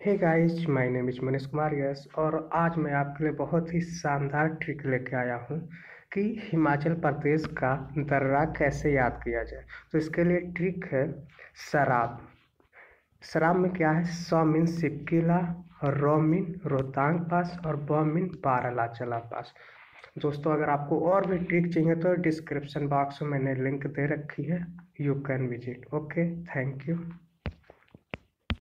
Hey guys my name is Manish Kumar yes और आज मैं आपके लिए बहुत ही शानदार ट्रिक लेके आया हूँ कि हिमाचल प्रदेश का दर्रा कैसे याद किया जाए। तो इसके लिए ट्रिक है शराब। शराब में क्या है? सौ मिन सिपकिला रो रोहतांग पास और ब मीन बारालाचला पास दोस्तों, अगर आपको और भी ट्रिक चाहिए तो डिस्क्रिप्शन बॉक्स में मैंने लिंक दे रखी है। You can visit okay thank you